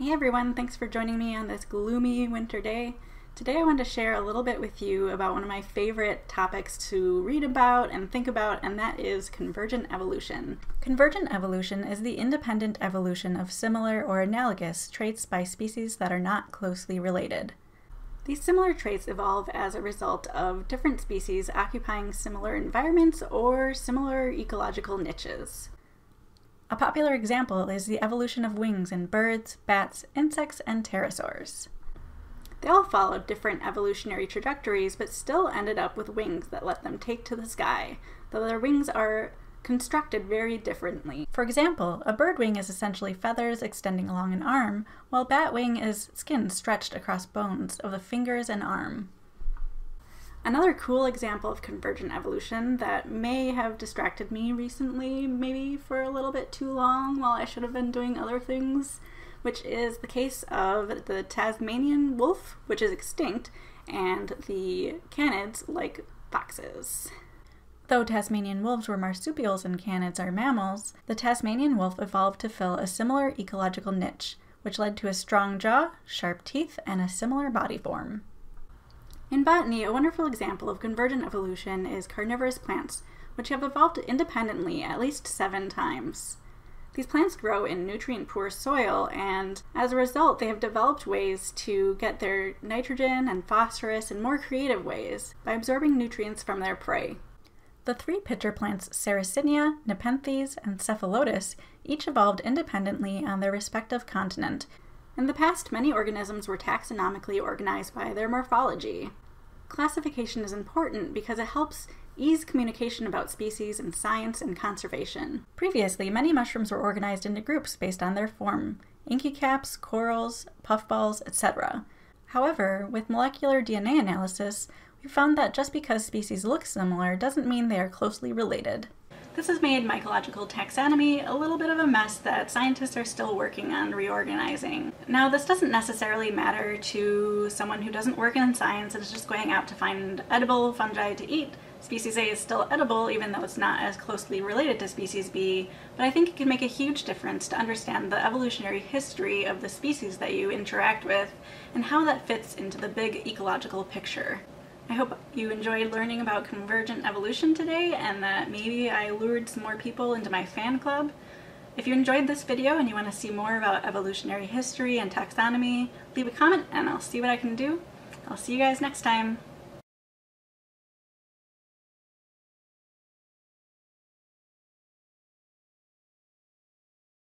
Hey everyone, thanks for joining me on this gloomy winter day. Today I want to share a little bit with you about one of my favorite topics to read about and think about, and that is convergent evolution. Convergent evolution is the independent evolution of similar or analogous traits by species that are not closely related. These similar traits evolve as a result of different species occupying similar environments or similar ecological niches. A popular example is the evolution of wings in birds, bats, insects, and pterosaurs. They all followed different evolutionary trajectories, but still ended up with wings that let them take to the sky, though their wings are constructed very differently. For example, a bird wing is essentially feathers extending along an arm, while bat wing is skin stretched across bones of the fingers and arm. Another cool example of convergent evolution that may have distracted me recently, maybe for a little bit too long while I should have been doing other things, which is the case of the Tasmanian wolf, which is extinct, and the canids like foxes. Though Tasmanian wolves were marsupials and canids are mammals, the Tasmanian wolf evolved to fill a similar ecological niche, which led to a strong jaw, sharp teeth, and a similar body form. In botany, a wonderful example of convergent evolution is carnivorous plants, which have evolved independently at least seven times. These plants grow in nutrient poor soil, and as a result, they have developed ways to get their nitrogen and phosphorus in more creative ways by absorbing nutrients from their prey. The three pitcher plants Sarracenia, Nepenthes, and Cephalotus each evolved independently on their respective continent in the past, many organisms were taxonomically organized by their morphology. Classification is important because it helps ease communication about species in science and conservation. Previously, many mushrooms were organized into groups based on their form inky caps, corals, puffballs, etc. However, with molecular DNA analysis, we found that just because species look similar doesn't mean they are closely related. This has made mycological taxonomy a little bit of a mess that scientists are still working on reorganizing. Now, this doesn't necessarily matter to someone who doesn't work in science and is just going out to find edible fungi to eat. Species A is still edible even though it's not as closely related to species B, but I think it can make a huge difference to understand the evolutionary history of the species that you interact with and how that fits into the big ecological picture. I hope you enjoyed learning about convergent evolution today and that maybe I lured some more people into my fan club. If you enjoyed this video and you want to see more about evolutionary history and taxonomy, leave a comment and I'll see what I can do. I'll see you guys next time.